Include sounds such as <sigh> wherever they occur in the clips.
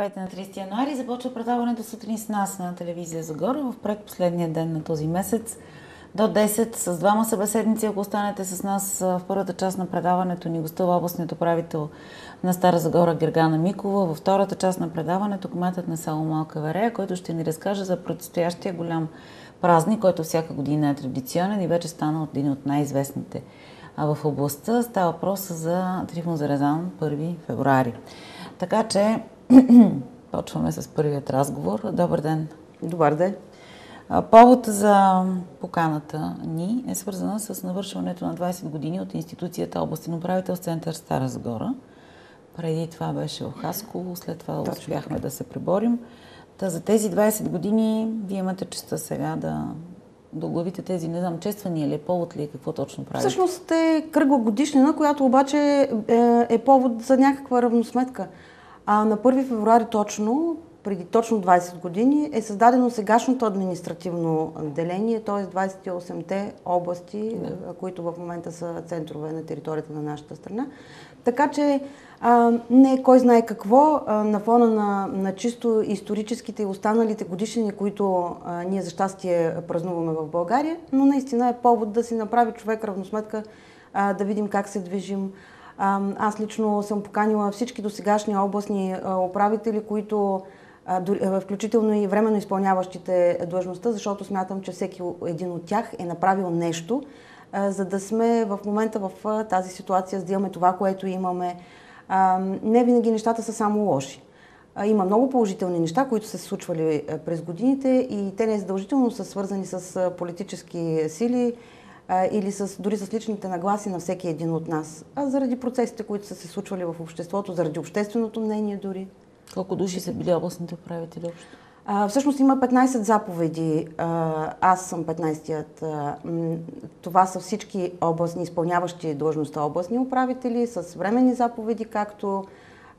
Здравейте на 30 януари. Започва предаването сутрин с нас на телевизия Загора в предпоследния ден на този месец. До 10 с двама събеседници, ако останете с нас в първата част на предаването ни гостува областният управител на Стара Загора Гергана Микова. Във втората част на предаването кметът на село Малка Верея, който ще ни разкаже за предстоящия голям празник, който всяка година е традиционен и вече стана един от най-известните в областта. Става въпрос за Трифон Зарезан 1 февруари. Така че <coughs> почваме с първият разговор. Добър ден. Добър ден. Повод за поканата ни е свързана с навършването на 20 години от институцията Областен управител с център Стара Загора. Преди това беше в Хасково, след това Точно успяхме да се преборим. Та за тези 20 години вие имате честа сега да да оглавите тези, не знам, чествания ли е, повод ли е, какво точно правите? Всъщност е кръгла годишнина, която обаче е, е повод за някаква равносметка. А на 1 февруари точно, преди точно 20 години, е създадено сегашното административно деление, т.е. 28-те области, да. които в момента са центрове на територията на нашата страна. Така че а, не е кой знае какво а, на фона на, на чисто историческите и останалите годишнини, които а, ние за щастие празнуваме в България, но наистина е повод да си направи човек равносметка, а, да видим как се движим. Аз лично съм поканила всички досегашни областни управители, които включително и временно изпълняващите длъжността, защото смятам, че всеки един от тях е направил нещо, за да сме в момента в тази ситуация, за да имаме това, което имаме. Не винаги нещата са само лоши. Има много положителни неща, които са се случвали през годините и те не задължително са свързани с политически сили или с, дори с личните нагласи на всеки един от нас, а заради процесите, които са се случвали в обществото, заради общественото мнение дори. Колко души са били областните управители общо? А, всъщност има 15 заповеди. А, аз съм 15-тият. Това са всички областни, изпълняващи длъжността областни управители с временни заповеди, както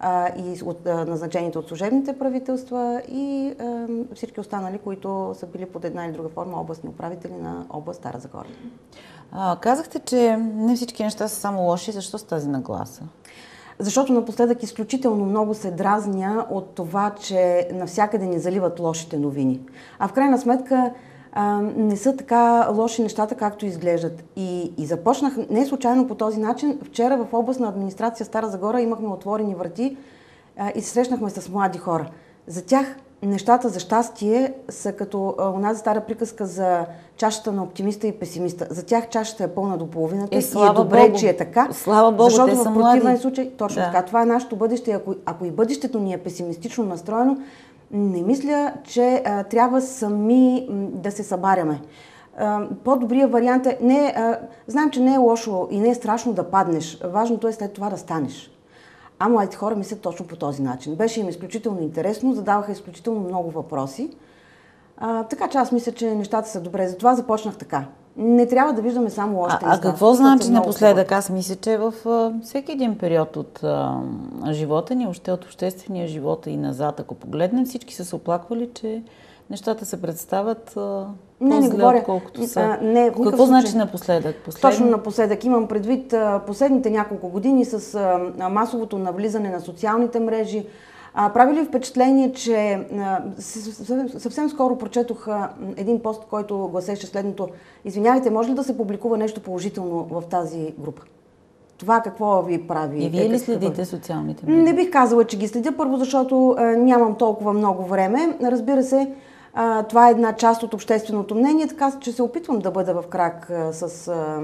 а, и от а, назначените от служебните правителства и а, всички останали, които са били под една или друга форма областни управители на област Стара Загора. А, казахте, че не всички неща са само лоши. Защо с тази нагласа? Защото напоследък изключително много се дразня от това, че навсякъде ни заливат лошите новини. А в крайна сметка а, не са така лоши нещата, както изглеждат. И, и започнах не случайно по този начин. Вчера в областна администрация Стара Загора имахме отворени врати а, и се срещнахме с млади хора. За тях нещата за щастие са като онази стара приказка за чашата на оптимиста и песимиста. За тях чашата е пълна до половината е, и е добре, Богу. че е така. Слава Богу, защото те в противен млади. случай, точно да. така, това е нашето бъдеще. Ако, ако и бъдещето ни е песимистично настроено, не мисля, че а, трябва сами да се събаряме. по-добрият вариант е, не, а, знаем, че не е лошо и не е страшно да паднеш. Важното е след това да станеш. А младите хора мислят точно по този начин. Беше им изключително интересно, задаваха изключително много въпроси. А, така че аз мисля, че нещата са добре. Затова започнах така. Не трябва да виждаме само още а, неща. А какво значи напоследък? Аз мисля, че в а, всеки един период от а, живота ни, още от обществения живот и назад, ако погледнем, всички са се оплаквали, че нещата се представят а, не, не говоря. отколкото са. А, не, Какво случай. значи напоследък? Последни? Точно напоследък. Имам предвид а, последните няколко години с а, масовото навлизане на социалните мрежи. А, прави ли впечатление, че а, съвсем, скоро прочетох а, един пост, който гласеше следното. Извинявайте, може ли да се публикува нещо положително в тази група? Това какво ви прави? И вие ли следите социалните мрежи? Не бих казала, че ги следя. Първо, защото а, нямам толкова много време. Разбира се, а, това е една част от общественото мнение, така че се опитвам да бъда в крак а, с, а,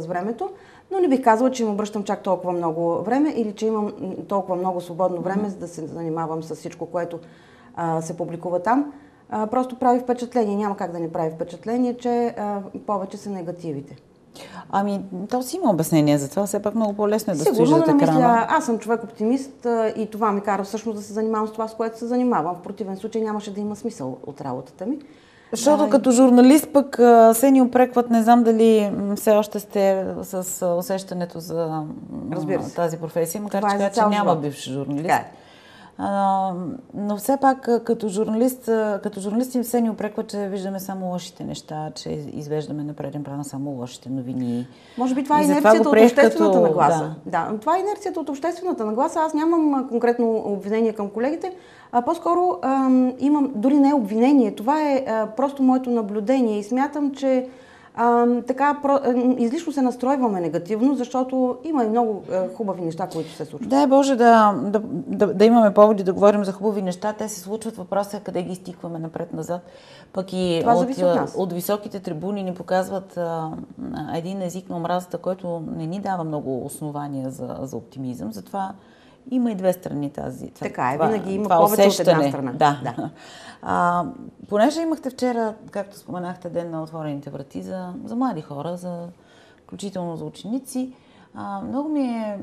с времето, но не бих казала, че им обръщам чак толкова много време или че имам толкова много свободно време, за да се занимавам с всичко, което а, се публикува там. А, просто прави впечатление, няма как да не прави впечатление, че а, повече са негативите. Ами, то си има обяснение за това. Все пак много по-лесно е да Сигурно стоиш зад екрана. Мисля, аз съм човек оптимист и това ми кара всъщност да се занимавам с това, с което се занимавам. В противен случай нямаше да има смисъл от работата ми. Защото а, като журналист пък се ни опрекват, не знам дали все още сте с усещането за тази професия, макар че, е че няма бивш журналист. Така е. Но все пак, като журналист, като журналисти все ни опреква, че виждаме само лошите неща, че извеждаме на преден план само лошите новини. Може би това е инерцията от обществената като... нагласа. Да. да, това е инерцията от обществената нагласа. Аз нямам конкретно обвинение към колегите, а по-скоро а, имам дори не обвинение. Това е а, просто моето наблюдение и смятам, че а, така, про, излишно се настройваме негативно, защото има и много а, хубави неща, които се случват. Дай Боже да, да, да, да имаме поводи да говорим за хубави неща. Те се случват. Въпросът е къде ги стикваме напред-назад. Пък и Това от, от, от високите трибуни ни показват а, един език на омразата, който не ни дава много основания за, за оптимизъм. Затова има и две страни тази. Така е, винаги има това повече усещане. от една страна. Да. да. <laughs> А, понеже имахте вчера, както споменахте, ден на отворените врати за, за млади хора, за, включително за ученици, а, много ми е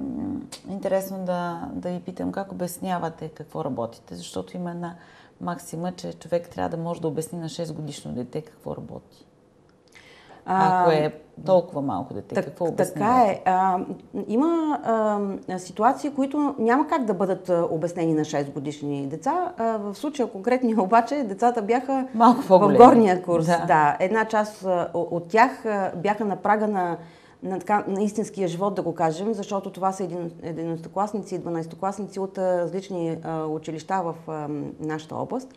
интересно да, да ви питам как обяснявате какво работите, защото има една максима, че човек трябва да може да обясни на 6 годишно дете какво работи. Ако е толкова малко дете, так, какво Така е. А, има а, ситуации, които няма как да бъдат обяснени на 6 годишни деца. А, в случая конкретни <laughs> обаче децата бяха малко в горния курс. Да. да. Една част от тях бяха на прага на на, така, на истинския живот, да го кажем, защото това са 11-класници и 12-класници от различни а, училища в а, нашата област.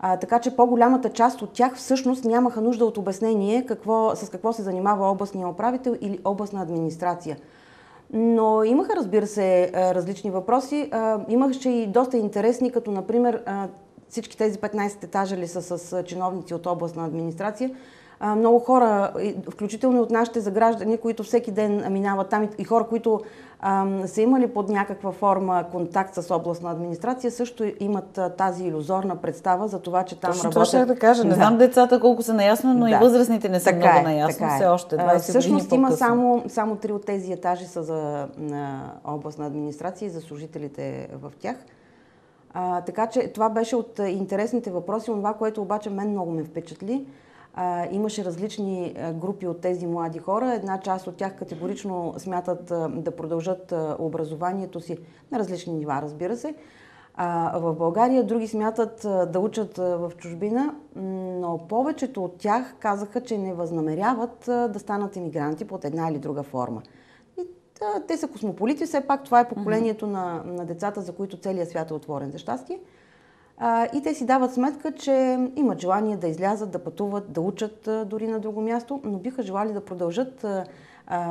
А, така че по-голямата част от тях всъщност нямаха нужда от обяснение какво, с какво се занимава областния управител или областна администрация. Но имаха, разбира се, различни въпроси. Имаше и доста интересни, като например всички тези 15 етажа ли са с чиновници от областна администрация много хора, включително от нашите заграждани, които всеки ден минават там и хора, които са имали под някаква форма контакт с областна администрация, също имат тази илюзорна представа за това, че там Точно работят. Това ще да кажа. Не да. знам децата колко са наясно, но да. и възрастните не са така много е, наясно. Така е. Все още 20 Всъщност има само, само три от тези етажи са за на областна администрация и за служителите в тях. А, така че това беше от интересните въпроси. Това, което обаче мен много ме впечатли, а, имаше различни групи от тези млади хора. Една част от тях категорично смятат а, да продължат а, образованието си на различни нива, разбира се. А, в България други смятат а, да учат а, в чужбина, но повечето от тях казаха, че не възнамеряват а, да станат емигранти под една или друга форма. И, а, те са космополити, все пак това е поколението mm-hmm. на, на децата, за които целият свят е отворен за щастие. А, и те си дават сметка, че имат желание да излязат, да пътуват, да учат а, дори на друго място, но биха желали да продължат а,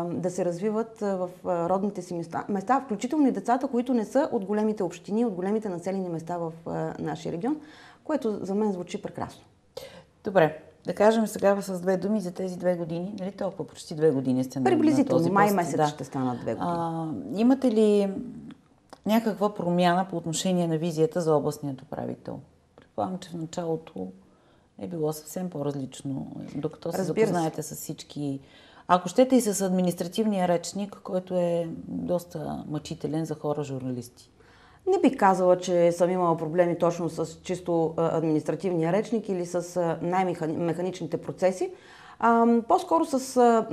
да се развиват в родните си места, места, включително и децата, които не са от големите общини, от големите населени места в нашия регион, което за мен звучи прекрасно. Добре, да кажем сега с две думи за тези две години, нали толкова, почти две години сте Приблизително, на този май месец да. ще станат две години. А, имате ли някаква промяна по отношение на визията за областният управител. Предполагам, че в началото е било съвсем по-различно, докато се Разбира запознаете се. с всички. Ако щете и с административния речник, който е доста мъчителен за хора журналисти. Не бих казала, че съм имала проблеми точно с чисто административния речник или с най-механичните процеси. По-скоро с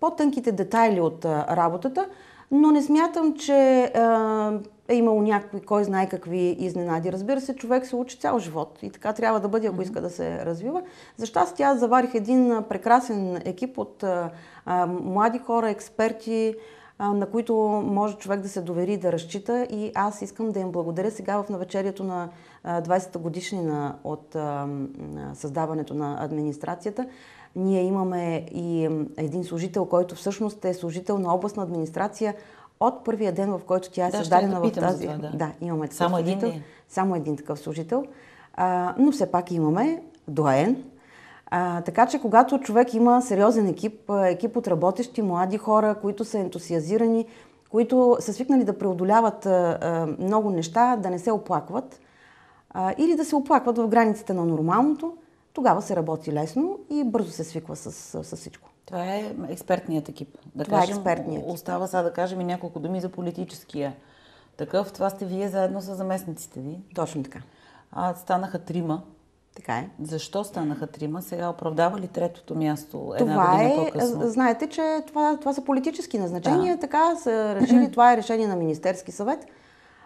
по-тънките детайли от работата но не смятам, че а, е имало някой, кой знае какви изненади. Разбира се, човек се учи цял живот и така трябва да бъде, ако иска да се развива. За щастие аз заварих един прекрасен екип от а, а, млади хора, експерти, на които може човек да се довери да разчита и аз искам да им благодаря сега в навечерието на 20-та годишнина от създаването на администрацията. Ние имаме и един служител, който всъщност е служител на областна администрация от първия ден, в който тя е да, създадена в тази. Това, да. да, имаме такъв Само служител. Един Само един такъв служител. А, но все пак имаме доен. А, така че, когато човек има сериозен екип, екип от работещи млади хора, които са ентусиазирани, които са свикнали да преодоляват а, а, много неща, да не се оплакват а, или да се оплакват в границите на нормалното, тогава се работи лесно и бързо се свиква с, с всичко. Това е експертният екип. Да Това е кажем, е експертният. Остава сега да кажем и няколко думи за политическия такъв. Това сте вие заедно с заместниците ви. Точно така. А, станаха трима. Така е. Защо станаха трима? Сега оправдава ли третото място една това година е, по-късно? Знаете, че това, това са политически назначения. Да. Така са решили. Това е решение на Министерски съвет.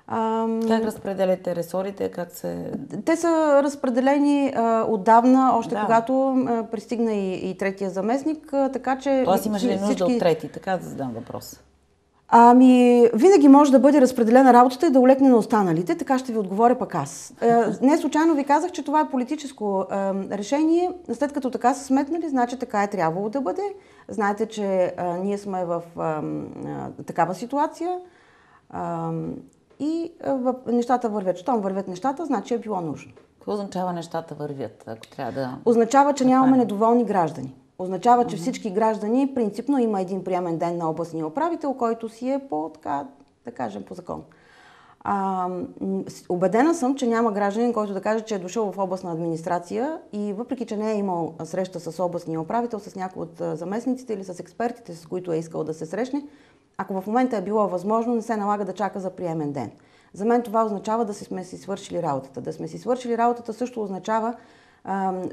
Ам... Как разпределяте ресорите? Как се... Те са разпределени а, отдавна, още да. когато а, пристигна и, и третия заместник, а, така че... Тоест имаш ли нужда всички... от трети? Така да задам въпрос. Ами, винаги може да бъде разпределена работата и да улекне на останалите, така ще ви отговоря пък аз. Е, не случайно ви казах, че това е политическо е, решение. След като така са сметнали, значи така е трябвало да бъде. Знаете, че е, ние сме в такава ситуация и нещата вървят. Щом вървят нещата, значи е било нужно. Какво означава нещата вървят, ако трябва да... Означава, че нямаме недоволни граждани. Означава, че всички граждани, принципно има един приемен ден на областния управител, който си е по, така, да кажем, по закон. А, убедена съм, че няма гражданин, който да каже, че е дошъл в областна администрация и въпреки, че не е имал среща с областния управител, с някои от заместниците или с експертите, с които е искал да се срещне, ако в момента е било възможно, не се налага да чака за приемен ден. За мен това означава да сме си свършили работата. Да сме си свършили работата също означава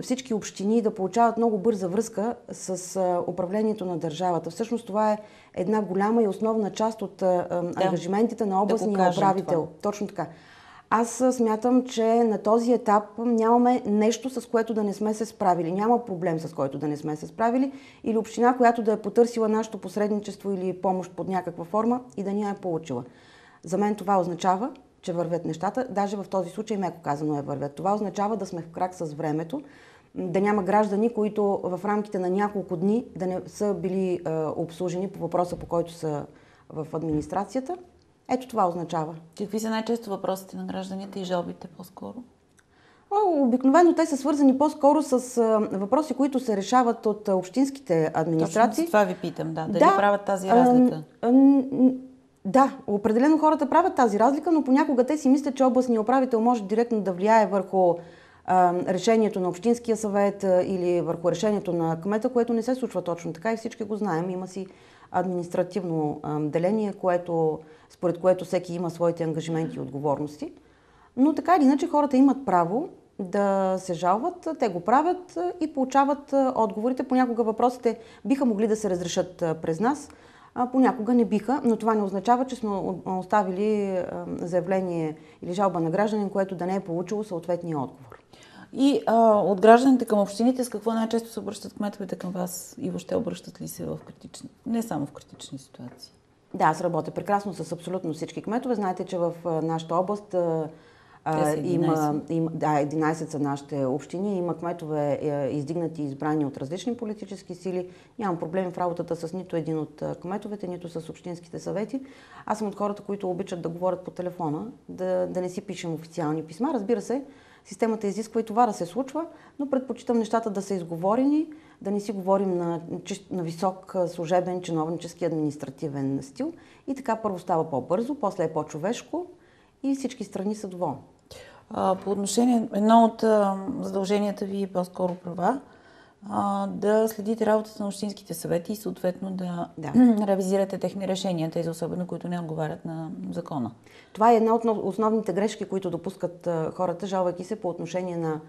всички общини да получават много бърза връзка с управлението на държавата. Всъщност това е една голяма и основна част от да, ангажиментите на областния да управител. Това. Точно така. Аз смятам, че на този етап нямаме нещо, с което да не сме се справили. Няма проблем, с който да не сме се справили. Или община, която да е потърсила нашето посредничество или помощ под някаква форма и да ни я е получила. За мен това означава, че вървят нещата. Даже в този случай, меко казано, е вървят. Това означава да сме в крак с времето, да няма граждани, които в рамките на няколко дни да не са били е, обслужени по въпроса, по който са в администрацията. Ето това означава. Какви са най-често въпросите на гражданите и жалбите по-скоро? Обикновено те са свързани по-скоро с въпроси, които се решават от общинските администрации. Точно това ви питам, да. Дали да, правят тази разлика? А, а, да, определено хората правят тази разлика, но понякога те си мислят, че областния управител може директно да влияе върху а, решението на Общинския съвет а, или върху решението на кмета, което не се случва точно така и всички го знаем. Има си административно деление, което, според което всеки има своите ангажименти и отговорности. Но така или иначе хората имат право да се жалват, те го правят и получават отговорите. Понякога въпросите биха могли да се разрешат през нас, понякога не биха, но това не означава, че сме оставили заявление или жалба на гражданин, което да не е получило съответния отговор. И а, от гражданите към общините с какво най-често се обръщат кметовете към вас и въобще обръщат ли се в критични, не само в критични ситуации? Да, аз работя прекрасно с абсолютно всички кметове. Знаете, че в нашата област а, има, има, да, 11 са нашите общини, има кметове е, издигнати и избрани от различни политически сили. Нямам проблем в работата с нито един от кметовете, нито с общинските съвети. Аз съм от хората, които обичат да говорят по телефона, да, да не си пишем официални писма. Разбира се, системата изисква и това да се случва, но предпочитам нещата да са изговорени, да не си говорим на, на висок служебен, чиновнически, административен стил. И така първо става по-бързо, после е по-човешко и всички страни са доволни. По отношение, едно от задълженията ви, е по-скоро права, да следите работата на общинските съвети и съответно да, да. <clears throat> ревизирате техни решения, тези особено, които не отговарят на закона. Това е една от основните грешки, които допускат хората, жалвайки се по отношение на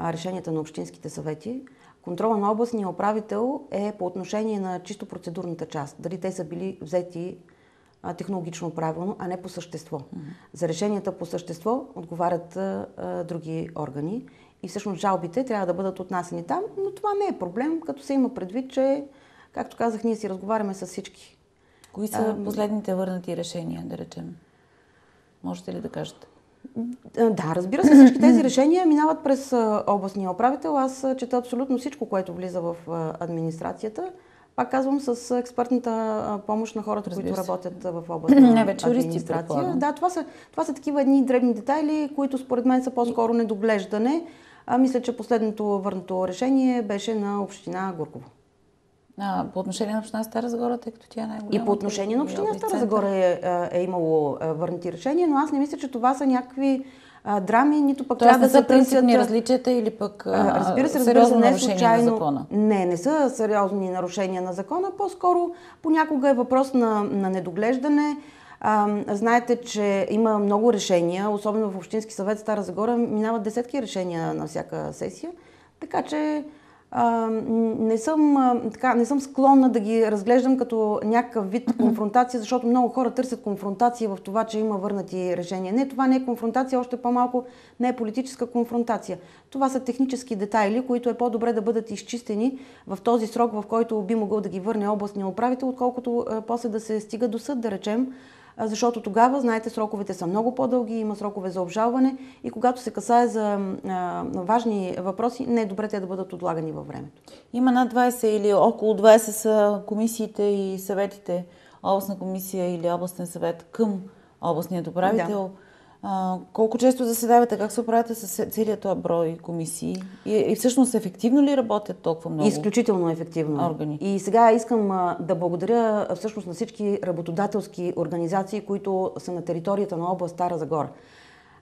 решенията на общинските съвети. Контрола на областния управител е по отношение на чисто процедурната част. Дали те са били взети технологично правилно, а не по същество. За решенията по същество отговарят а, други органи и всъщност жалбите трябва да бъдат отнасени там, но това не е проблем, като се има предвид, че, както казах, ние си разговаряме с всички. Кои са а, последните върнати решения, да речем? Можете ли да кажете? Да, разбира се, всички тези решения минават през областния управител. Аз чета абсолютно всичко, което влиза в администрацията. Пак казвам, с експертната помощ на хората, Разбира които се. работят в <clears throat> областта на администрация. Да, това са, това са такива едни дребни детайли, които според мен са по-скоро недоглеждане. А, мисля, че последното върнато решение беше на община Гурково. А, по отношение на община Стара Загора, тъй като тя е най-голяма. И по отношение на община Стара Загора е, е, е имало върнати решения, но аз не мисля, че това са някакви а, драми, нито пък трябва да се принципни различията или пък а, разбира се, разбира се, не е случайно. На закона. Не, не са сериозни нарушения на закона, по-скоро понякога е въпрос на, на недоглеждане. А, знаете, че има много решения, особено в Общински съвет Стара Загора, минават десетки решения на всяка сесия. Така че а, не, съм, а, така, не съм склонна да ги разглеждам като някакъв вид конфронтация, защото много хора търсят конфронтация в това, че има върнати решения. Не, това не е конфронтация, още по-малко не е политическа конфронтация. Това са технически детайли, които е по-добре да бъдат изчистени в този срок, в който би могъл да ги върне областния управител, отколкото а, после да се стига до съд, да речем, защото тогава, знаете, сроковете са много по-дълги, има срокове за обжалване и когато се касае за важни въпроси, не е добре те да бъдат отлагани във времето. Има над 20 или около 20 са комисиите и съветите, областна комисия или областен съвет към областният управител. Да. А, колко често заседавате? Как се оправяте с целият този брой комисии? И, и всъщност ефективно ли работят толкова много? Изключително ефективно. Органи. И сега искам а, да благодаря всъщност на всички работодателски организации, които са на територията на област Стара Загора.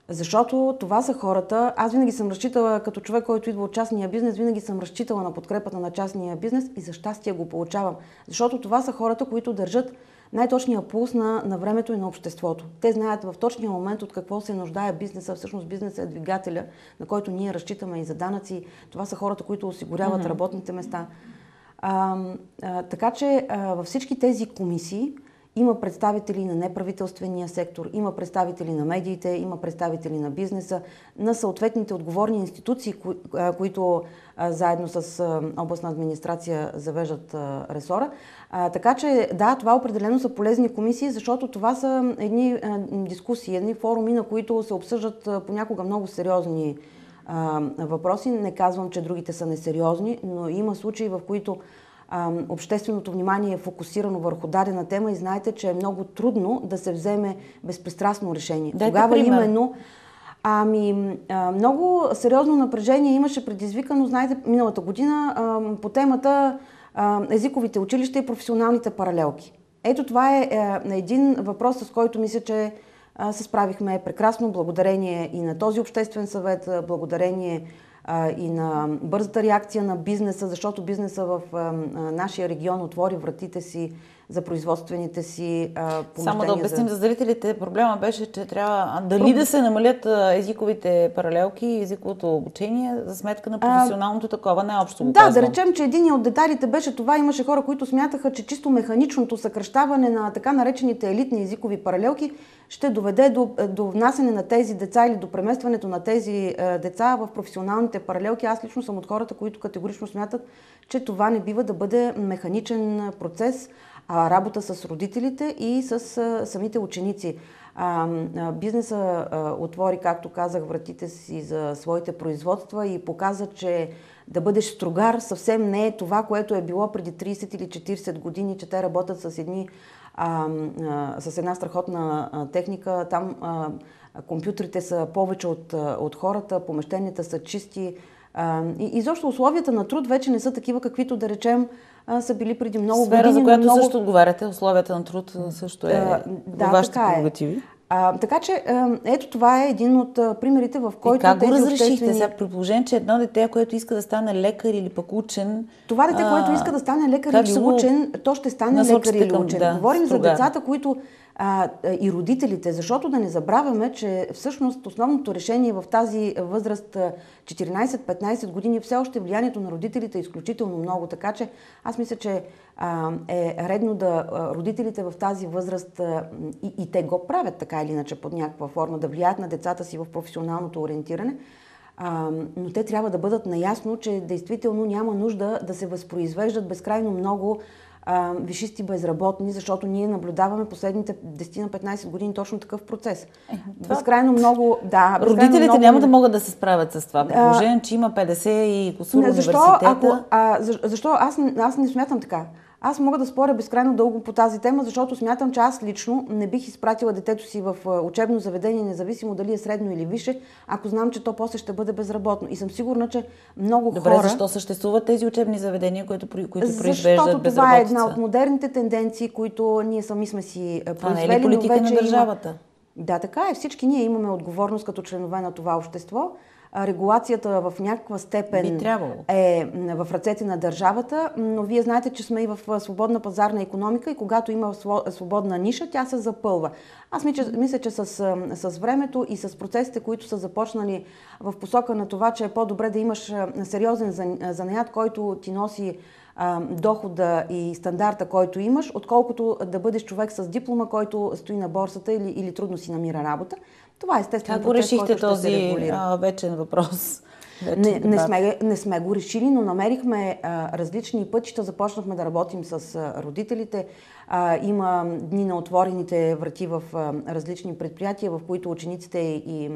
Защото това са хората, аз винаги съм разчитала като човек, който идва от частния бизнес, винаги съм разчитала на подкрепата на частния бизнес и за щастие го получавам. Защото това са хората, които държат най-точния пулс на, на времето и на обществото. Те знаят в точния момент от какво се нуждае бизнеса. Всъщност бизнесът е двигателя, на който ние разчитаме и за данъци. Това са хората, които осигуряват mm-hmm. работните места. А, а, така че а, във всички тези комисии има представители на неправителствения сектор, има представители на медиите, има представители на бизнеса, на съответните отговорни институции, кои, които заедно с областна администрация завеждат ресора. Така че да, това определено са полезни комисии, защото това са едни дискусии, едни форуми, на които се обсъждат понякога много сериозни въпроси. Не казвам, че другите са несериозни, но има случаи, в които общественото внимание е фокусирано върху дадена тема и знаете, че е много трудно да се вземе безпристрастно решение. Дайте Тогава пример. именно Ами, много сериозно напрежение имаше предизвикано, знаете, миналата година по темата езиковите училища и професионалните паралелки. Ето това е, е един въпрос, с който мисля, че се справихме прекрасно, благодарение и на този обществен съвет, благодарение и на бързата реакция на бизнеса, защото бизнеса в нашия регион отвори вратите си за производствените си а, Само да обясним за... за зрителите, проблема беше, че трябва дали да се намалят езиковите паралелки, езиковото обучение за сметка на професионалното такова, не общо го Да, казвам. да речем, че един от деталите беше това. Имаше хора, които смятаха, че чисто механичното съкръщаване на така наречените елитни езикови паралелки ще доведе до, до внасене на тези деца или до преместването на тези е, деца в професионалните паралелки. Аз лично съм от хората, които категорично смятат, че това не бива да бъде механичен процес, работа с родителите и с а, самите ученици. А, бизнеса а, отвори, както казах, вратите си за своите производства и показа, че да бъдеш строгар съвсем не е това, което е било преди 30 или 40 години, че те работят с едни а, а, с една страхотна а, техника. Там а, компютрите са повече от, от хората, помещенията са чисти. А, и изобщо условията на труд вече не са такива, каквито да речем а, са били преди много Сфера, години. за която много... също отговаряте, условията на труд също е да, да, вашите е. прерогативи. А, така че, ето това е един от примерите, в който. И как го разрешихте обществени... сега? При положение, че едно дете, което иска да стане лекар или пък учен. Това дете, а... което иска да стане лекар или учен, то ще стане лекар или учен. Да, Говорим за децата, които а, и родителите, защото да не забравяме, че всъщност основното решение в тази възраст 14-15 години все още влиянието на родителите е изключително много, така че аз мисля, че а, е редно да родителите в тази възраст а, и, и те го правят така или иначе под някаква форма, да влияят на децата си в професионалното ориентиране, а, но те трябва да бъдат наясно, че действително няма нужда да се възпроизвеждат безкрайно много а, вишисти безработни, защото ние наблюдаваме последните 10 на 15 години точно такъв процес. Е, това... Безкрайно много... Да, Родителите много... няма да могат да се справят с това. Положение, че има 50 и косур защо. Ако, а, защо аз, аз не смятам така? Аз мога да споря безкрайно дълго по тази тема, защото смятам, че аз лично не бих изпратила детето си в учебно заведение, независимо дали е средно или висше, ако знам, че то после ще бъде безработно. И съм сигурна, че много Добре, хора... защо съществуват тези учебни заведения, които, които произвеждат Защото това е една от модерните тенденции, които ние сами сме си произвели. Това не е ли политика на държавата? Има... Да, така е. Всички ние имаме отговорност като членове на това общество регулацията в някаква степен е в ръцете на държавата, но вие знаете, че сме и в свободна пазарна економика и когато има свободна ниша, тя се запълва. Аз мисля, че с, с времето и с процесите, които са започнали в посока на това, че е по-добре да имаш сериозен занаят, който ти носи дохода и стандарта, който имаш, отколкото да бъдеш човек с диплома, който стои на борсата или, или трудно си намира работа. Това е естествено. Как го решихте този вечен въпрос? Не, не, сме, не сме го решили, но намерихме а, различни пътища. Започнахме да работим с а, родителите. А, има дни на отворените врати в а, различни предприятия, в които учениците и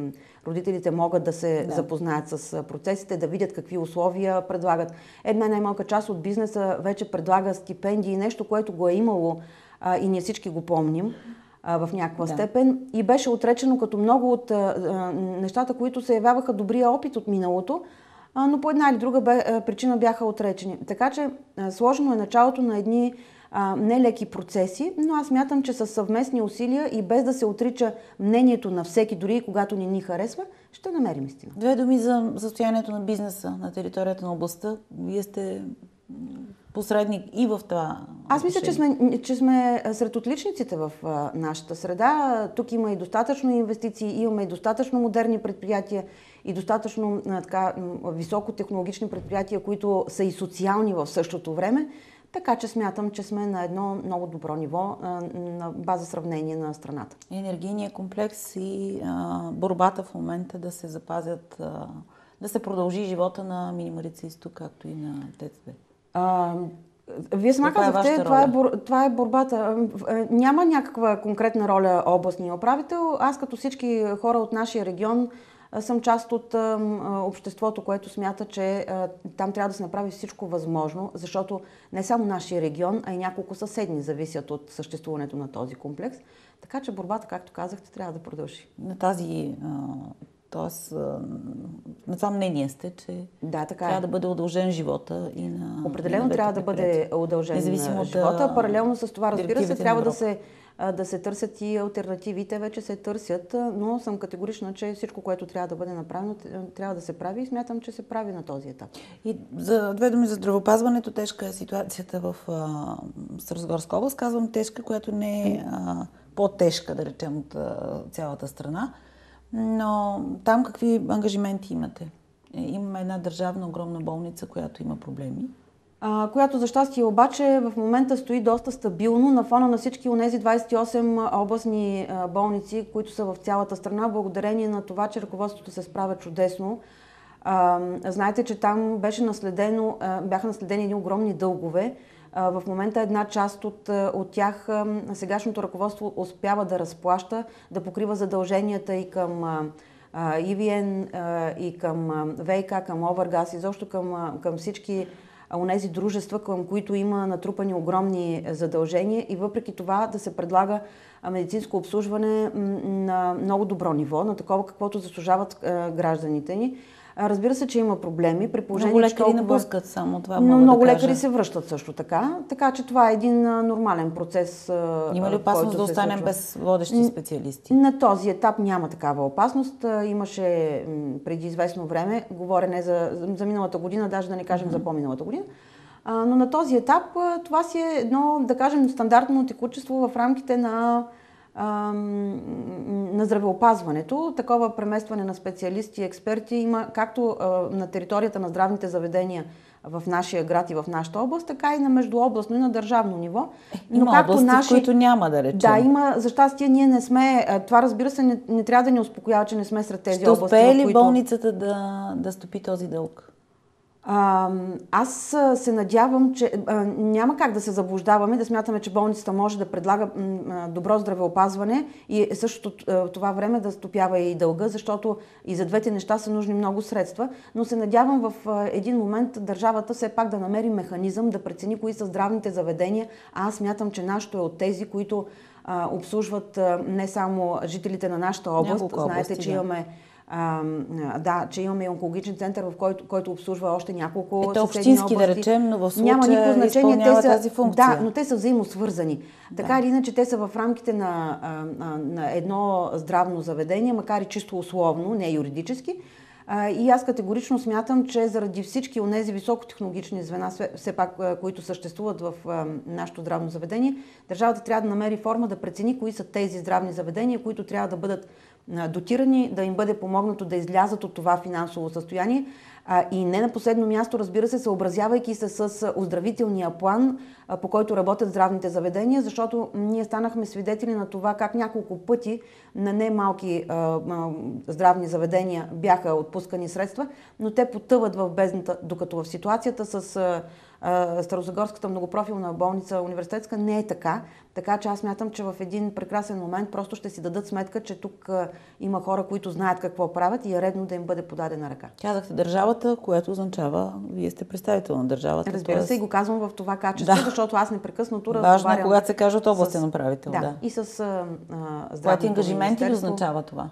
родителите могат да се да. запознаят с процесите, да видят какви условия предлагат. Една най-малка част от бизнеса вече предлага стипендии, нещо, което го е имало а, и ние всички го помним в някаква да. степен. И беше отречено като много от нещата, които се явяваха добрия опит от миналото, но по една или друга причина бяха отречени. Така че сложно е началото на едни нелеки процеси, но аз мятам, че с съвместни усилия и без да се отрича мнението на всеки, дори и когато ни ни харесва, ще намерим истина. Две думи за състоянието на бизнеса на територията на областта. Вие сте посредник и в това. Аз мисля, че сме, че сме сред отличниците в а, нашата среда. Тук има и достатъчно инвестиции, имаме и достатъчно модерни предприятия и достатъчно а, така, високотехнологични предприятия, които са и социални в същото време. Така че смятам, че сме на едно много добро ниво а, на база сравнение на страната. Енергийният комплекс и а, борбата в момента да се запазят, а, да се продължи живота на Минимарица Изток, както и на ТЦБ. А, вие сама е казахте, е това, е бор, това е борбата. Няма някаква конкретна роля областния управител. Аз като всички хора от нашия регион съм част от обществото, което смята, че там трябва да се направи всичко възможно, защото не само нашия регион, а и няколко съседни зависят от съществуването на този комплекс. Така че борбата, както казахте, трябва да продължи. На тази Тоест, на това мнение сте, че да, така трябва е. да бъде удължен живота и на. Определено и на трябва да бъде удължен Независимо живота. Да... Паралелно с това, разбира се, трябва да се, да се търсят и альтернативи. Те вече се търсят, но съм категорична, че всичко, което трябва да бъде направено, трябва да се прави и смятам, че се прави на този етап. И за две думи за здравопазването, тежка е ситуацията в Старозгорска област. Казвам тежка, която не е по-тежка, да речем, от а, цялата страна. Но там какви ангажименти имате? Е, имаме една държавна огромна болница, която има проблеми. А, която за щастие обаче в момента стои доста стабилно на фона на всички от тези 28 областни болници, които са в цялата страна, благодарение на това, че ръководството се справя чудесно. А, знаете, че там беше наследено, бяха наследени огромни дългове, в момента една част от, от тях сегашното ръководство успява да разплаща, да покрива задълженията и към ИВН, и към ВК, към Овъргаз, изобщо към, към всички онези дружества, към които има натрупани огромни задължения и въпреки това да се предлага медицинско обслужване на много добро ниво, на такова каквото заслужават гражданите ни. Разбира се, че има проблеми. При положение, много лекари толкова... напускат само това. Но много да лекари се връщат също така. Така че това е един нормален процес. Има ли опасност да останем без водещи специалисти? На този етап няма такава опасност. Имаше преди известно време, говоря не за, за миналата година, даже да не кажем mm-hmm. за по-миналата година, но на този етап това си е едно, да кажем, стандартно текучество в рамките на на здравеопазването. Такова преместване на специалисти и експерти има както на територията на здравните заведения в нашия град и в нашата област, така и на междуобластно и на държавно ниво. Е, Но има както области, наши... които няма да речем. Да, има. За щастие ние не сме... Това разбира се не, не трябва да ни успокоява, че не сме сред тези Ще области. Ще успее ли които... болницата да, да стопи този дълг? А, аз се надявам, че а, няма как да се заблуждаваме, да смятаме, че болницата може да предлага м, добро здравеопазване и същото това време да стопява и дълга, защото и за двете неща са нужни много средства. Но се надявам в един момент държавата все пак да намери механизъм, да прецени кои са здравните заведения. А аз смятам, че нашето е от тези, които а, обслужват не само жителите на нашата област. Няколко Знаете, области, че да. имаме а, да, че имаме онкологичен център, в който, който обслужва още няколко Ето общински, области. да речем, но в случая Няма никакво значение. Те са, тази функция. Да, но те са взаимосвързани. Така да. или иначе, те са в рамките на, на едно здравно заведение, макар и чисто условно, не юридически. И аз категорично смятам, че заради всички от тези високотехнологични звена, все пак, които съществуват в нашето здравно заведение, държавата трябва да намери форма да прецени кои са тези здравни заведения, които трябва да бъдат дотирани, да им бъде помогнато да излязат от това финансово състояние. И не на последно място, разбира се, съобразявайки се с оздравителния план, по който работят здравните заведения, защото ние станахме свидетели на това как няколко пъти на немалки здравни заведения бяха отпускани средства, но те потъват в бездната, докато в ситуацията с Старозагорската многопрофилна болница университетска не е така. Така че аз мятам, че в един прекрасен момент просто ще си дадат сметка, че тук има хора, които знаят какво правят и е редно да им бъде подадена ръка. Казахте държавата, което означава, вие сте представител на държавата. Разбира се, и го казвам в това качество, да. защото аз непрекъснато разговарям. Важно е, когато се каже от областен управител. Да, да. И с а, здравното ангажименти ли означава това?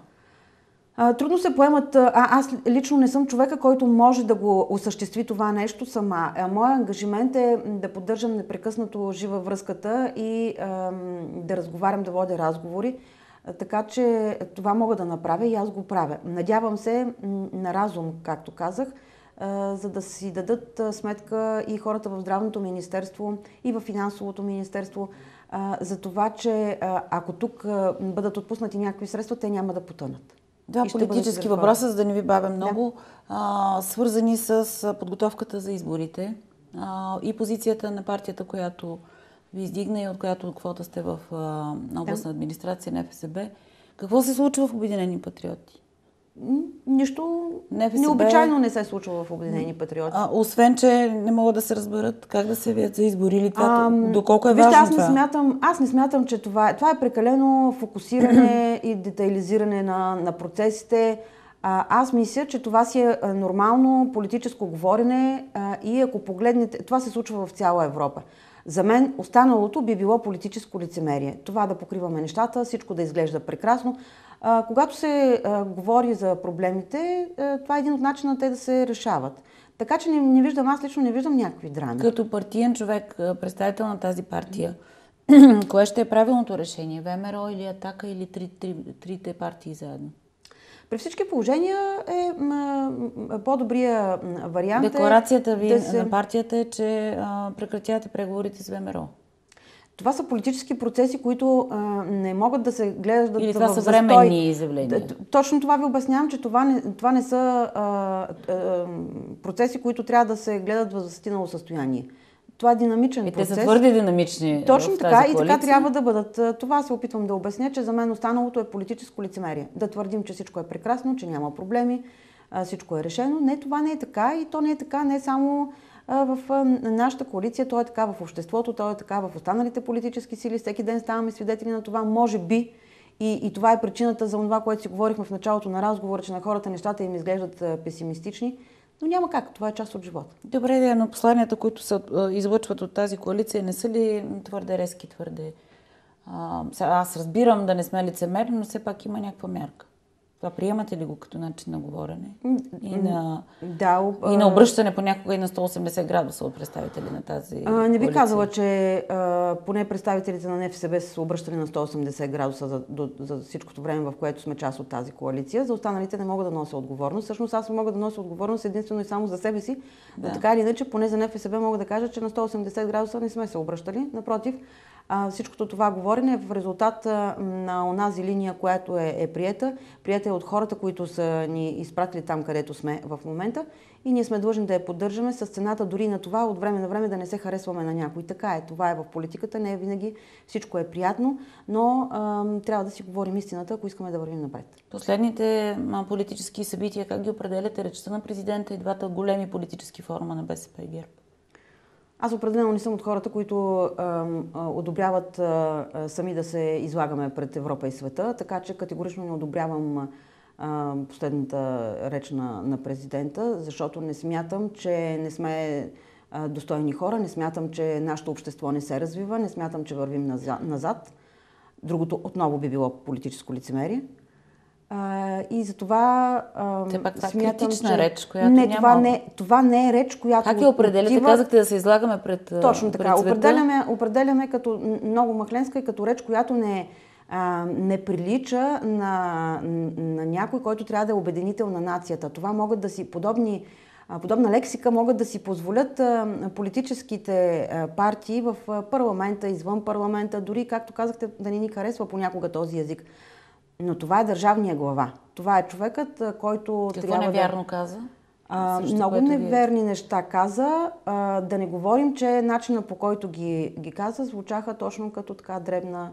Трудно се поемат. А, аз лично не съм човека, който може да го осъществи това нещо сама. А, моя ангажимент е да поддържам непрекъснато жива връзката и а, да разговарям, да водя разговори. Така че това мога да направя и аз го правя. Надявам се на разум, както казах, за да си дадат сметка и хората в Здравното министерство, и в Финансовото министерство, за това, че ако тук бъдат отпуснати някакви средства, те няма да потънат. Два политически въпроса, за да не ви бавя много, да. а, свързани с подготовката за изборите а, и позицията на партията, която ви издигна и от която квота сте в а, областна администрация на ФСБ. Какво се случва в Обединени патриоти? Нищо НФСБ... необичайно не се случва в Обединени патриоти. А, освен, че не могат да се разберат как да се вият за избори или това, а, доколко е вижте, важно аз не това? Смятам, аз не смятам, че това е, това е прекалено фокусиране <clears throat> и детайлизиране на, на процесите. А, аз мисля, че това си е нормално политическо говорене а, и ако погледнете, това се случва в цяла Европа. За мен останалото би било политическо лицемерие. Това да покриваме нещата, всичко да изглежда прекрасно. А, когато се а, говори за проблемите, а, това е един от начина те да се решават. Така че не, не виждам, аз лично не виждам някакви драми. Като партиен човек, представител на тази партия, <clears throat> кое ще е правилното решение? ВМРО или Атака или три, три, трите партии заедно? При всички положения е по-добрия вариант. Е Декларацията ви да се... на партията е, че а, прекратявате преговорите с ВМРО. Това са политически процеси, които а, не могат да се гледат Или това са временни изявления? Точно това ви обяснявам, че това не, това не са а, а, процеси, които трябва да се гледат в застинало състояние. Това е динамичен и процес. те са твърде динамични. Точно в така и така трябва да бъдат. Това се опитвам да обясня, че за мен останалото е политическо лицемерие. Да твърдим, че всичко е прекрасно, че няма проблеми, всичко е решено. Не, това не е така и то не е така не само в нашата коалиция, то е така в обществото, то е така в останалите политически сили. Всеки ден ставаме свидетели на това. Може би и, и това е причината за това, което си говорихме в началото на разговора, че на хората нещата им изглеждат песимистични. Но няма как, това е част от живота. Добре, но посланията, които се излъчват от тази коалиция, не са ли твърде резки, твърде... А, аз разбирам да не сме лицемерни, но все пак има някаква мярка. Това приемате ли го като начин на говорене? И на, да, и на обръщане понякога и на 180 градуса от представители на тази а, Не би казала, че а, поне представителите на НФСБ са обръщали на 180 градуса за, до, за всичкото време, в което сме част от тази коалиция. За останалите не мога да нося отговорност. Всъщност аз мога да нося отговорност единствено и само за себе си. Да. Но така или иначе, поне за НФСБ мога да кажа, че на 180 градуса не сме се обръщали. Напротив, всичкото това говорене е в резултат на онази линия, която е, е приета. Приета е от хората, които са ни изпратили там, където сме в момента. И ние сме длъжни да я поддържаме с цената дори на това от време на време да не се харесваме на някой. Така е. Това е в политиката. Не е винаги всичко е приятно, но а, трябва да си говорим истината, ако искаме да вървим напред. Последните политически събития, как ги определяте? Речта на президента и двата големи политически форума на БСП и ГЕРБ? Аз определено не съм от хората, които одобряват сами да се излагаме пред Европа и света, така че категорично не одобрявам последната реч на, на президента, защото не смятам, че не сме достойни хора, не смятам, че нашето общество не се развива, не смятам, че вървим назад. Другото отново би било политическо лицемерие. А, и за това Те пак това е критична че... реч, която не, няма... това, не, това не е реч, която... Как я определяте? Отива... Казахте да се излагаме пред Точно така. Пред определяме, определяме като много махленска и като реч, която не, а, не прилича на, на някой, който трябва да е обединител на нацията. Това могат да си подобни Подобна лексика могат да си позволят политическите партии в парламента, извън парламента, дори, както казахте, да не ни харесва понякога този език. Но това е държавния глава. Това е човекът, който Какво трябва невярно да... каза? А, много неверни вие... неща каза. А, да не говорим, че начина по който ги, ги каза звучаха точно като така дребна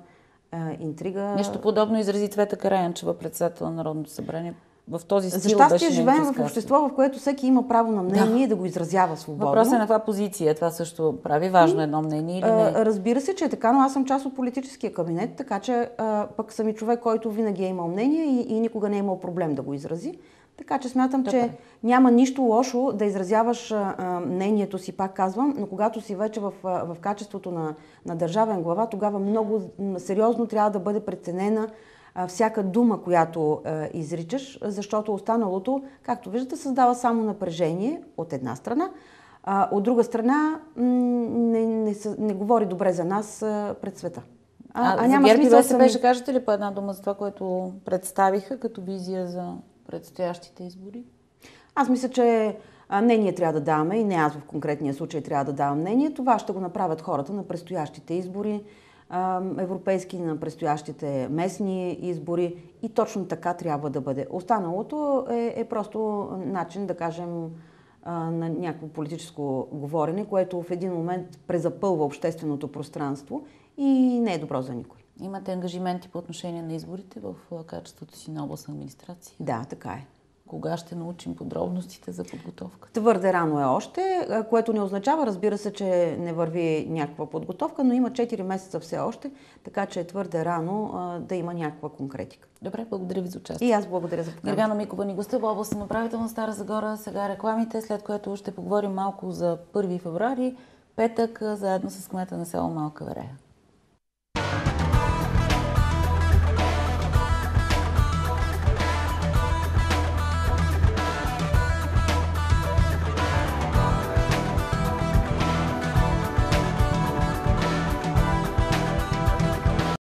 а, интрига. Нещо подобно изрази Цвета Караянчева, председател на Народното събрание. В този стил За щастие живеем в общество, в което всеки има право на мнение да. да го изразява свободно. Въпросът е на каква позиция това също прави. Важно едно мнение или не? Разбира се, че е така, но аз съм част от политическия кабинет, така че а, пък съм и човек, който винаги е имал мнение и, и никога не е имал проблем да го изрази. Така че смятам, така. че няма нищо лошо да изразяваш а, мнението си, пак казвам, но когато си вече в, в качеството на, на държавен глава, тогава много сериозно трябва да бъде преценена всяка дума, която изричаш, защото останалото, както виждате, създава само напрежение от една страна, а, от друга страна не, не, не, говори добре за нас пред света. А, а, а няма и БСП ще кажете ли по една дума за това, което представиха като визия за предстоящите избори? Аз мисля, че не ние трябва да даваме и не аз в конкретния случай трябва да давам мнение. Това ще го направят хората на предстоящите избори, европейски на предстоящите местни избори и точно така трябва да бъде. Останалото е, е просто начин, да кажем, на някакво политическо говорене, което в един момент презапълва общественото пространство и не е добро за никой. Имате ангажименти по отношение на изборите в качеството си на областна администрация? Да, така е. Кога ще научим подробностите за подготовка? Твърде рано е още, което не означава, разбира се, че не върви някаква подготовка, но има 4 месеца все още, така че е твърде рано а, да има някаква конкретика. Добре, благодаря ви за участие. И аз благодаря за поканата. Гергана Микова ни гостува областен управител на Стара Загора. Сега рекламите, след което ще поговорим малко за 1 феврари, петък, заедно с кмета на село Малка Верея.